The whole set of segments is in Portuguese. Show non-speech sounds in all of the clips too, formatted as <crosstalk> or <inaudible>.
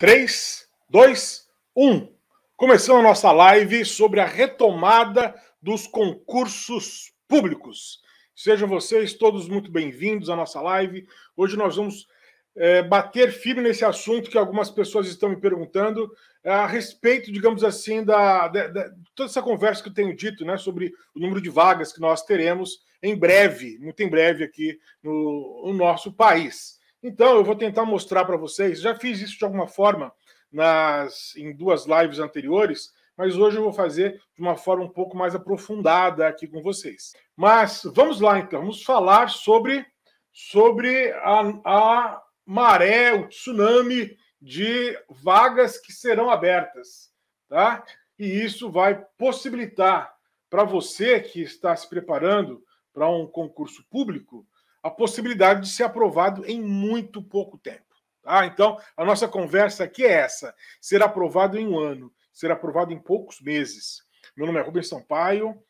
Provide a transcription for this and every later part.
3, 2, 1. Começando a nossa live sobre a retomada dos concursos públicos. Sejam vocês todos muito bem-vindos à nossa live. Hoje nós vamos é, bater firme nesse assunto que algumas pessoas estão me perguntando é, a respeito, digamos assim, da, da, da, toda essa conversa que eu tenho dito, né, sobre o número de vagas que nós teremos em breve, muito em breve aqui no, no nosso país. Então, eu vou tentar mostrar para vocês. Já fiz isso de alguma forma nas em duas lives anteriores, mas hoje eu vou fazer de uma forma um pouco mais aprofundada aqui com vocês. Mas vamos lá, então. Vamos falar sobre, sobre a, a maré, o tsunami de vagas que serão abertas, tá? E isso vai possibilitar para você que está se preparando para um concurso público a possibilidade de ser aprovado em muito pouco tempo. Tá? Então, a nossa conversa aqui é essa: ser aprovado em um ano, ser aprovado em poucos meses. Meu nome é Rubens Sampaio,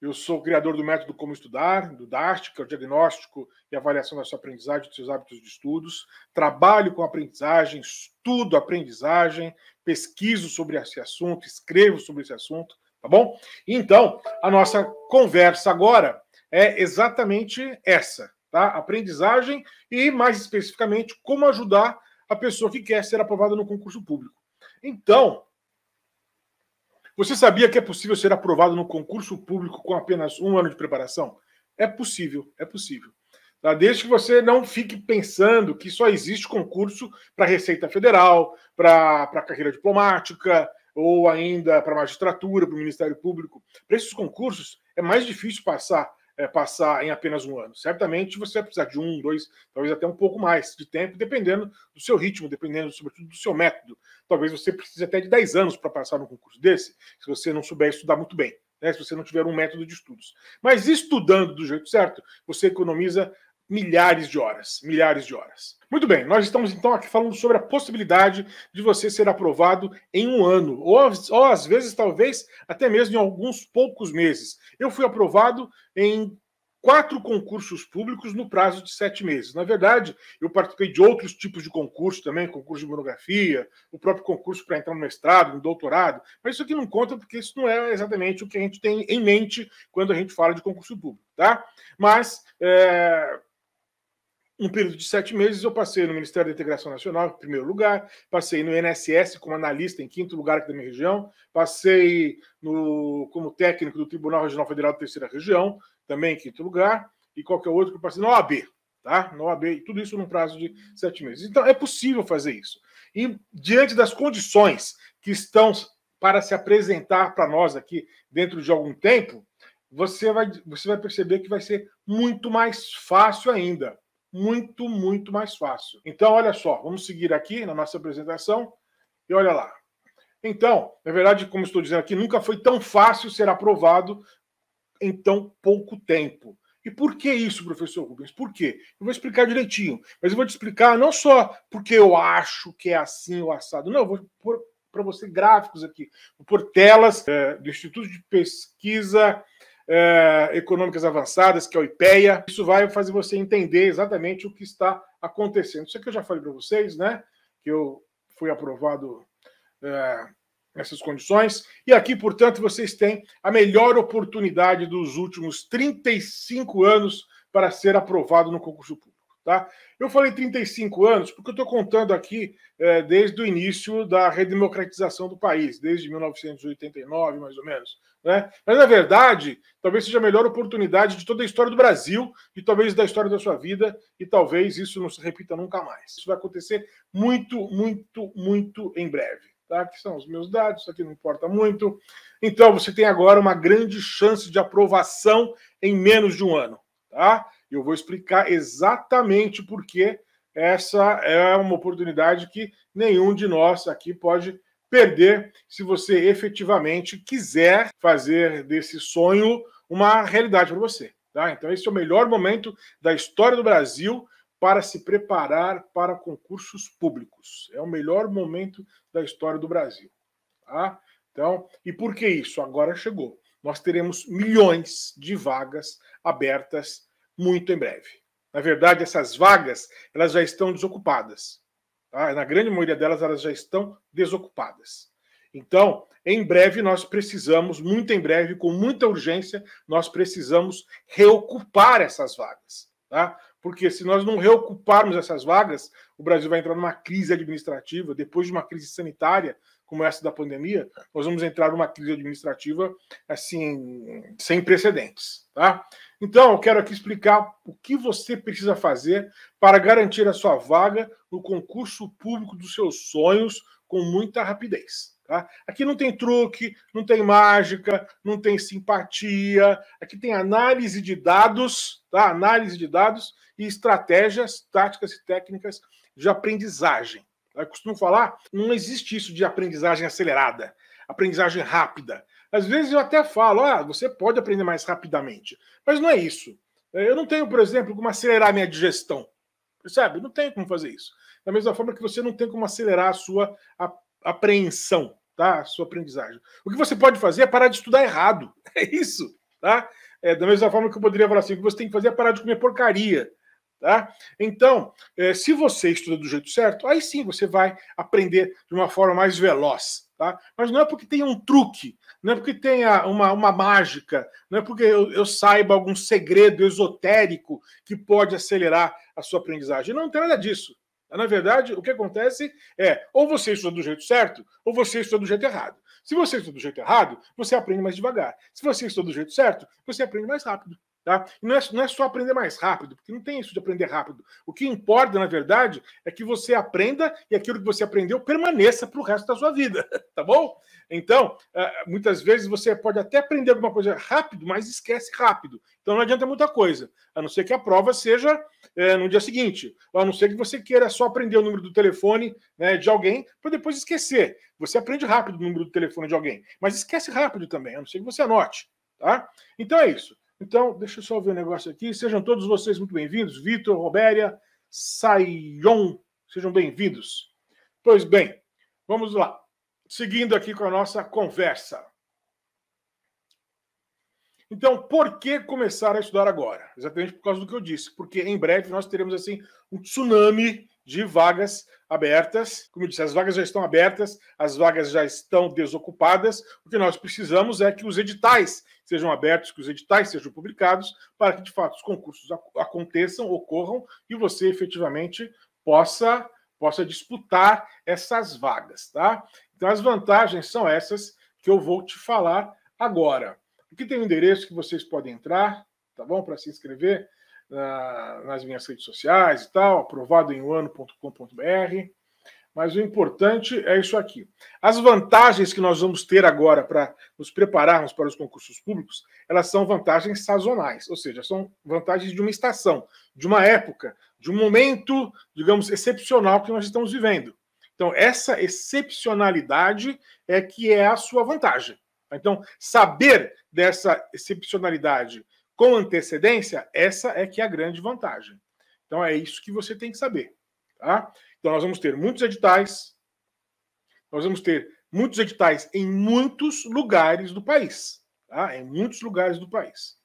eu sou criador do método Como Estudar, do DAST, que é o diagnóstico e avaliação da sua aprendizagem, dos seus hábitos de estudos. Trabalho com aprendizagem, estudo aprendizagem, pesquiso sobre esse assunto, escrevo sobre esse assunto, tá bom? Então, a nossa conversa agora é exatamente essa tá? Aprendizagem e, mais especificamente, como ajudar a pessoa que quer ser aprovada no concurso público. Então, você sabia que é possível ser aprovado no concurso público com apenas um ano de preparação? É possível, é possível. Tá? Desde que você não fique pensando que só existe concurso para Receita Federal, para carreira diplomática, ou ainda para magistratura, para o Ministério Público. Para esses concursos, é mais difícil passar é, passar em apenas um ano. Certamente você vai precisar de um, dois, talvez até um pouco mais de tempo, dependendo do seu ritmo, dependendo, sobretudo, do seu método. Talvez você precise até de 10 anos para passar num concurso desse, se você não souber estudar muito bem. Né, se você não tiver um método de estudos. Mas estudando do jeito certo, você economiza milhares de horas, milhares de horas. Muito bem, nós estamos então aqui falando sobre a possibilidade de você ser aprovado em um ano, ou, ou às vezes, talvez, até mesmo em alguns poucos meses. Eu fui aprovado em quatro concursos públicos no prazo de sete meses. Na verdade, eu participei de outros tipos de concurso também, concurso de monografia, o próprio concurso para entrar no mestrado, no doutorado, mas isso aqui não conta porque isso não é exatamente o que a gente tem em mente quando a gente fala de concurso público, tá? Mas é, um período de sete meses, eu passei no Ministério da Integração Nacional, em primeiro lugar, passei no INSS como analista, em quinto lugar aqui da minha região, passei no, como técnico do Tribunal Regional Federal da Terceira Região, também em quinto lugar, e qualquer outro que eu passei na OAB, tá? Na OAB, e tudo isso num prazo de sete meses. Então, é possível fazer isso. E diante das condições que estão para se apresentar para nós aqui dentro de algum tempo, você vai, você vai perceber que vai ser muito mais fácil ainda muito, muito mais fácil. Então, olha só, vamos seguir aqui na nossa apresentação e olha lá. Então, na verdade, como estou dizendo aqui, nunca foi tão fácil ser aprovado em tão pouco tempo. E por que isso, professor Rubens? Por quê? Eu vou explicar direitinho, mas eu vou te explicar não só porque eu acho que é assim o assado, não, eu vou pôr para você gráficos aqui, vou pôr telas é, do Instituto de Pesquisa é, econômicas avançadas, que é o IPEA. Isso vai fazer você entender exatamente o que está acontecendo. Isso aqui eu já falei para vocês, né? Que eu fui aprovado é, nessas condições. E aqui, portanto, vocês têm a melhor oportunidade dos últimos 35 anos para ser aprovado no concurso público. Tá? Eu falei 35 anos porque eu estou contando aqui é, desde o início da redemocratização do país, desde 1989, mais ou menos. Né? Mas, na verdade, talvez seja a melhor oportunidade de toda a história do Brasil e talvez da história da sua vida, e talvez isso não se repita nunca mais. Isso vai acontecer muito, muito, muito em breve. Tá? Aqui são os meus dados, isso aqui não importa muito. Então, você tem agora uma grande chance de aprovação em menos de um ano. Tá? Eu vou explicar exatamente por que essa é uma oportunidade que nenhum de nós aqui pode perder se você efetivamente quiser fazer desse sonho uma realidade para você. Tá? Então, esse é o melhor momento da história do Brasil para se preparar para concursos públicos. É o melhor momento da história do Brasil. Tá? Então, e por que isso? Agora chegou. Nós teremos milhões de vagas abertas muito em breve. Na verdade, essas vagas elas já estão desocupadas. Tá? Na grande maioria delas, elas já estão desocupadas. Então, em breve, nós precisamos, muito em breve, com muita urgência, nós precisamos reocupar essas vagas. Tá? Porque se nós não reocuparmos essas vagas, o Brasil vai entrar numa crise administrativa, depois de uma crise sanitária, como essa da pandemia, nós vamos entrar numa crise administrativa assim sem precedentes, tá? Então, eu quero aqui explicar o que você precisa fazer para garantir a sua vaga no concurso público dos seus sonhos com muita rapidez. Tá? Aqui não tem truque, não tem mágica, não tem simpatia. Aqui tem análise de dados, tá? Análise de dados e estratégias, táticas e técnicas de aprendizagem. Eu costumo falar, não existe isso de aprendizagem acelerada, aprendizagem rápida. Às vezes eu até falo, ah, você pode aprender mais rapidamente, mas não é isso. Eu não tenho, por exemplo, como acelerar minha digestão. Percebe? Não tenho como fazer isso. Da mesma forma que você não tem como acelerar a sua apreensão, tá? A sua aprendizagem. O que você pode fazer é parar de estudar errado. <laughs> É isso, tá? É, da mesma forma que eu poderia falar assim, o que você tem que fazer é parar de comer porcaria. Tá? Então, é, se você estuda do jeito certo, aí sim você vai aprender de uma forma mais veloz. Tá? Mas não é porque tem um truque, não é porque tenha uma, uma mágica, não é porque eu, eu saiba algum segredo esotérico que pode acelerar a sua aprendizagem. Não, não tem nada disso. Na verdade, o que acontece é ou você estuda do jeito certo, ou você estuda do jeito errado. Se você estuda do jeito errado, você aprende mais devagar. Se você estuda do jeito certo, você aprende mais rápido. Tá? E não é, não é só aprender mais rápido, porque não tem isso de aprender rápido. O que importa, na verdade, é que você aprenda e aquilo que você aprendeu permaneça para o resto da sua vida, <laughs> tá bom? Então, é, muitas vezes você pode até aprender alguma coisa rápido, mas esquece rápido. Então não adianta muita coisa, a não ser que a prova seja é, no dia seguinte, a não ser que você queira só aprender o número do telefone né, de alguém para depois esquecer. Você aprende rápido o número do telefone de alguém, mas esquece rápido também, a não ser que você anote. Tá? Então é isso. Então, deixa eu só ver o um negócio aqui. Sejam todos vocês muito bem-vindos. Vitor, Robéria, Saion, sejam bem-vindos. Pois bem, vamos lá. Seguindo aqui com a nossa conversa. Então, por que começar a estudar agora? Exatamente por causa do que eu disse, porque em breve nós teremos assim um tsunami de vagas abertas. Como eu disse, as vagas já estão abertas, as vagas já estão desocupadas. O que nós precisamos é que os editais sejam abertos, que os editais sejam publicados, para que de fato os concursos aconteçam, ocorram e você efetivamente possa possa disputar essas vagas, tá? Então as vantagens são essas que eu vou te falar agora. Aqui tem um endereço que vocês podem entrar, tá bom? Para se inscrever na, nas minhas redes sociais e tal, aprovado em ano.com.br. Mas o importante é isso aqui. As vantagens que nós vamos ter agora para nos prepararmos para os concursos públicos, elas são vantagens sazonais, ou seja, são vantagens de uma estação, de uma época, de um momento, digamos, excepcional que nós estamos vivendo. Então, essa excepcionalidade é que é a sua vantagem. Então, saber dessa excepcionalidade com antecedência, essa é que é a grande vantagem. Então é isso que você tem que saber. Tá? Então nós vamos ter muitos editais, nós vamos ter muitos editais em muitos lugares do país. Tá? Em muitos lugares do país.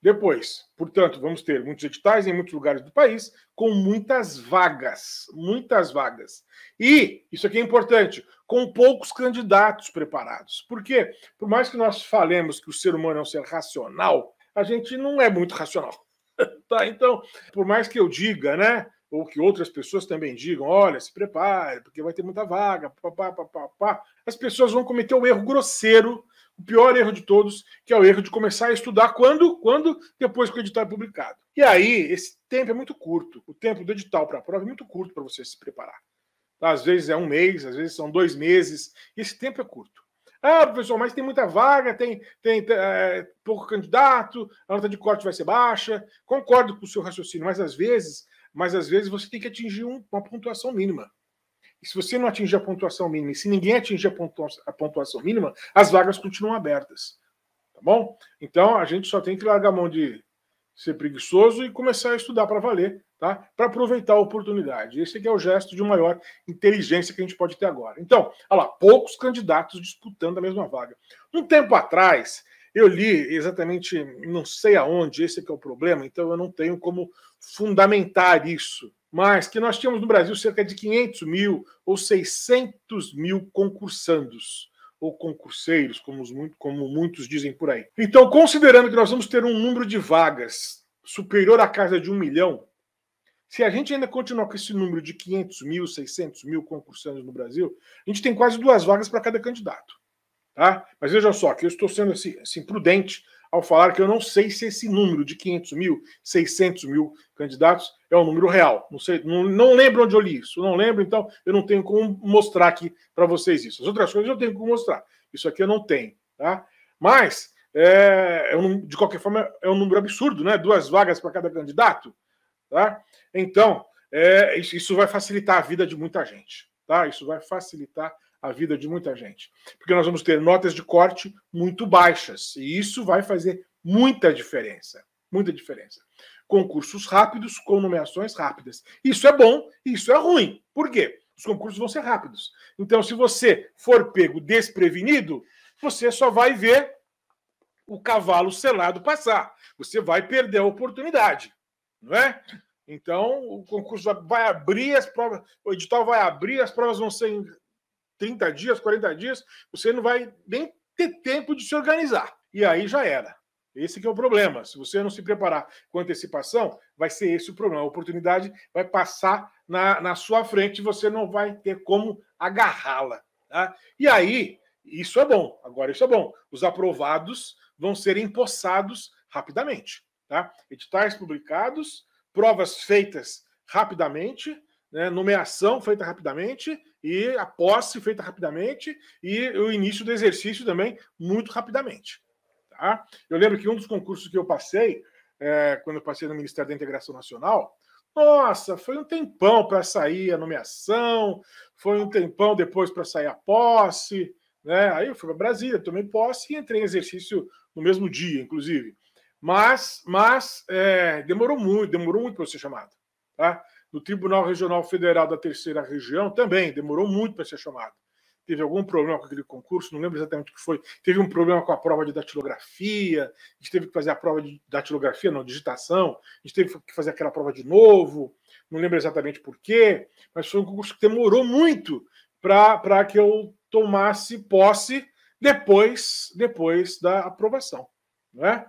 Depois, portanto, vamos ter muitos editais em muitos lugares do país, com muitas vagas. Muitas vagas. E, isso aqui é importante, com poucos candidatos preparados. Por quê? Por mais que nós falemos que o ser humano é um ser racional, a gente não é muito racional. <laughs> tá? Então, por mais que eu diga, né? Ou que outras pessoas também digam, olha, se prepare, porque vai ter muita vaga, papá, papá, papá, as pessoas vão cometer o um erro grosseiro, o pior erro de todos, que é o erro de começar a estudar quando? Quando? Depois que o edital é publicado. E aí, esse tempo é muito curto. O tempo do edital para a prova é muito curto para você se preparar. Às vezes é um mês, às vezes são dois meses. Esse tempo é curto. Ah, professor, mas tem muita vaga, tem, tem é, pouco candidato, a nota de corte vai ser baixa. Concordo com o seu raciocínio, mas às vezes, mas às vezes você tem que atingir um, uma pontuação mínima. E se você não atingir a pontuação mínima, e se ninguém atingir a a pontuação mínima, as vagas continuam abertas. Tá bom? Então a gente só tem que largar a mão de ser preguiçoso e começar a estudar para valer tá? para aproveitar a oportunidade. Esse é o gesto de maior inteligência que a gente pode ter agora. Então, olha lá, poucos candidatos disputando a mesma vaga. Um tempo atrás, eu li exatamente, não sei aonde, esse é o problema, então eu não tenho como fundamentar isso. mas que nós tínhamos no Brasil cerca de 500 mil ou 600 mil concursandos, ou concurseiros, como, como muitos dizem por aí. Então, considerando que nós vamos ter um número de vagas superior à casa de um milhão, se a gente ainda continuar com esse número de 500 mil, 600 mil concursantes no Brasil, a gente tem quase duas vagas para cada candidato. Tá? Mas veja só, que eu estou sendo assim, assim, prudente ao falar que eu não sei se esse número de 500 mil, 600 mil candidatos é o número real. Não sei, não, não lembro onde eu li isso, não lembro, então eu não tenho como mostrar aqui para vocês isso. As outras coisas eu tenho como mostrar. Isso aqui eu não tenho, tá? Mas, é, é um, de qualquer forma, é um número absurdo, né? Duas vagas para cada candidato, tá? Então, é, isso, vai facilitar a vida de muita gente, tá? Isso vai facilitar a vida de muita gente. Porque nós vamos ter notas de corte muito baixas. E isso vai fazer muita diferença. Muita diferença. Concursos rápidos com nomeações rápidas. Isso é bom isso é ruim. Por quê? Os concursos vão ser rápidos. Então, se você for pego desprevenido, você só vai ver o cavalo selado passar. Você vai perder a oportunidade, não é? Então, o concurso vai abrir as provas, o edital vai abrir, as provas vão ser 30 dias, 40 dias, você não vai nem ter tempo de se organizar. E aí já era. Esse é o problema. Se você não se preparar com antecipação, vai ser esse o problema. A oportunidade vai passar na, na sua frente e você não vai ter como agarrá-la. Tá? E aí, isso é bom. Agora, isso é bom. Os aprovados vão ser empossados rapidamente. Tá? Editais publicados, provas feitas rapidamente, né? nomeação feita rapidamente e a posse feita rapidamente e o início do exercício também muito rapidamente. Tá? Eu lembro que um dos concursos que eu passei, é, quando eu passei no Ministério da Integração Nacional, nossa, foi um tempão para sair a nomeação, foi um tempão depois para sair a posse. Né? Aí eu fui para Brasília, tomei posse e entrei em exercício no mesmo dia, inclusive. Mas, mas é, demorou muito, demorou muito para ser chamado. Tá? No Tribunal Regional Federal da Terceira Região também demorou muito para ser chamado. Teve algum problema com aquele concurso, não lembro exatamente o que foi. Teve um problema com a prova de datilografia, a gente teve que fazer a prova de datilografia, não, digitação, a gente teve que fazer aquela prova de novo, não lembro exatamente por quê, mas foi um concurso que demorou muito para que eu tomasse posse depois, depois da aprovação. Não é?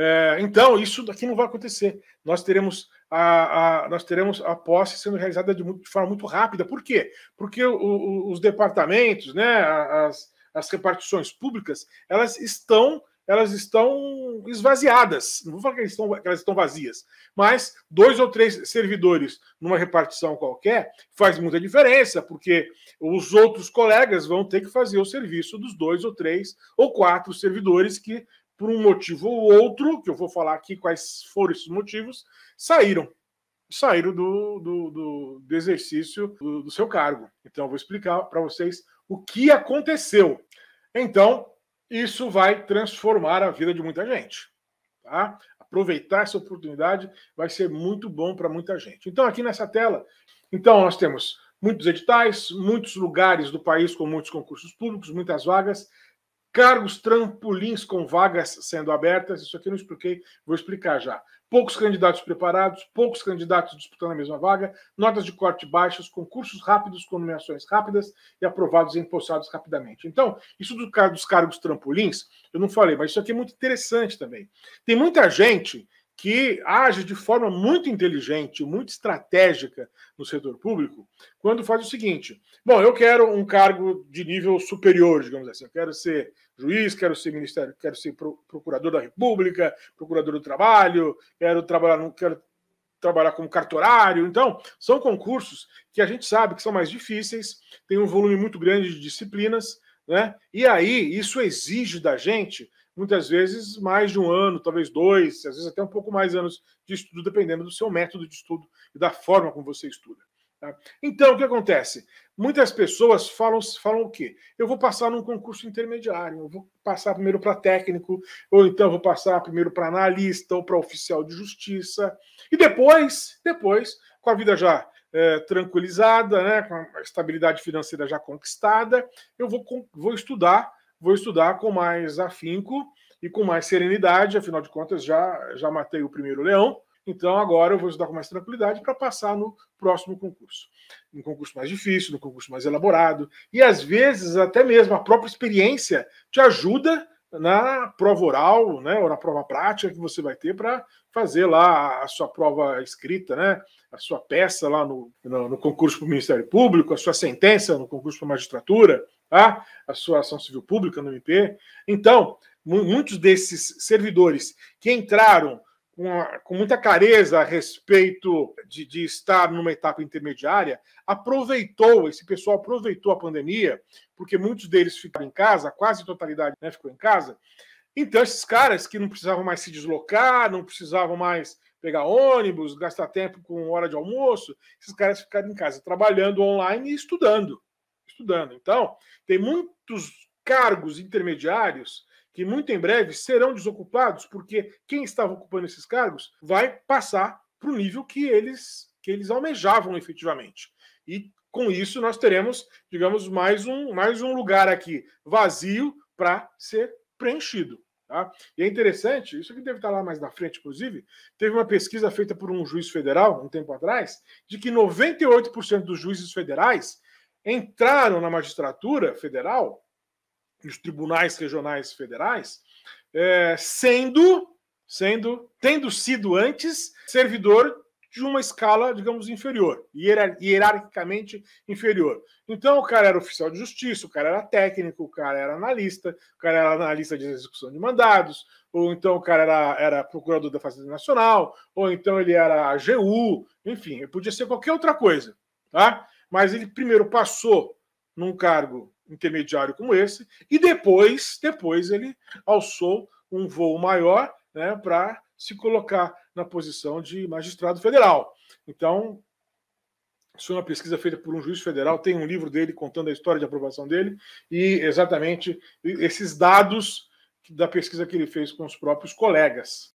É, então, isso daqui não vai acontecer. Nós teremos a, a, nós teremos a posse sendo realizada de, muito, de forma muito rápida. Por quê? Porque o, o, os departamentos, né, as, as repartições públicas, elas estão elas estão esvaziadas. Não vou falar que elas, estão, que elas estão vazias, mas dois ou três servidores numa repartição qualquer faz muita diferença, porque os outros colegas vão ter que fazer o serviço dos dois ou três ou quatro servidores que por um motivo ou outro, que eu vou falar aqui quais foram esses motivos, saíram. Saíram do, do, do, do exercício do, do seu cargo. Então, eu vou explicar para vocês o que aconteceu. Então, isso vai transformar a vida de muita gente. Tá? Aproveitar essa oportunidade vai ser muito bom para muita gente. Então, aqui nessa tela, então nós temos muitos editais, muitos lugares do país com muitos concursos públicos, muitas vagas cargos trampolins com vagas sendo abertas. Isso aqui eu não expliquei, vou explicar já. Poucos candidatos preparados, poucos candidatos disputando a mesma vaga, notas de corte baixas, concursos rápidos com nomeações rápidas e aprovados e empossados rapidamente. Então, isso do, dos cargos trampolins, eu não falei, mas isso aqui é muito interessante também. Tem muita gente que age de forma muito inteligente, muito estratégica no setor público, quando faz o seguinte: bom, eu quero um cargo de nível superior, digamos assim, eu quero ser juiz, quero ser ministério, quero ser procurador da República, procurador do trabalho, quero trabalhar, quero trabalhar como cartorário. Então, são concursos que a gente sabe que são mais difíceis, tem um volume muito grande de disciplinas, né? E aí isso exige da gente muitas vezes mais de um ano, talvez dois, às vezes até um pouco mais anos de estudo, dependendo do seu método de estudo e da forma como você estuda. Tá? Então, o que acontece? Muitas pessoas falam, falam o quê? Eu vou passar num concurso intermediário, eu vou passar primeiro para técnico, ou então vou passar primeiro para analista ou para oficial de justiça, e depois, depois, com a vida já é, tranquilizada, né, com a estabilidade financeira já conquistada, eu vou, vou estudar vou estudar com mais afinco e com mais serenidade, afinal de contas, já, já matei o primeiro leão. Então agora eu vou estudar com mais tranquilidade para passar no próximo concurso. Um concurso mais difícil, um concurso mais elaborado. E às vezes até mesmo a própria experiência te ajuda na prova oral, né, ou na prova prática que você vai ter para fazer lá a sua prova escrita, né, a sua peça lá no, no, no concurso para o Ministério Público, a sua sentença no concurso para a magistratura, tá? a sua ação civil pública no MP. Então, muitos desses servidores que entraram com, a, com muita clareza a respeito de, de, estar numa etapa intermediária, aproveitou, esse pessoal aproveitou a pandemia, porque muitos deles ficaram em casa, quase a totalidade né, ficou em casa. Então, esses caras que não precisavam mais se deslocar, não precisavam mais pegar ônibus, gastar tempo com hora de almoço, esses caras ficaram em casa trabalhando online e estudando. Estudando. Então, tem muitos cargos intermediários que muito em breve serão desocupados, porque quem estava ocupando esses cargos vai passar para o nível que eles, que eles almejavam efetivamente. E com isso nós teremos, digamos, mais um, mais um lugar aqui vazio para ser preenchido. Tá? E é interessante, isso aqui deve estar lá mais na frente, inclusive, teve uma pesquisa feita por um juiz federal, um tempo atrás, de que 98% dos juízes federais entraram na magistratura federal os tribunais regionais federais, é, sendo, sendo, tendo sido antes servidor de uma escala, digamos, inferior, hierarquicamente inferior. Então, o cara era oficial de justiça, o cara era técnico, o cara era analista, o cara era analista de execução de mandados, ou então o cara era, era procurador da Fazenda Nacional, ou então ele era AGU, enfim, podia ser qualquer outra coisa, tá? Mas ele primeiro passou num cargo intermediário como esse, e depois, depois ele alçou um voo maior né, para se colocar na posição de magistrado federal. Então, isso é uma pesquisa feita por um juiz federal, tem um livro dele contando a história de aprovação dele e exatamente esses dados da pesquisa que ele fez com os próprios colegas.